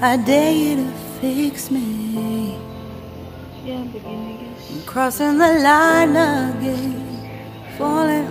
I dare you to fix me. Yeah, begin, I'm Crossing the line again, falling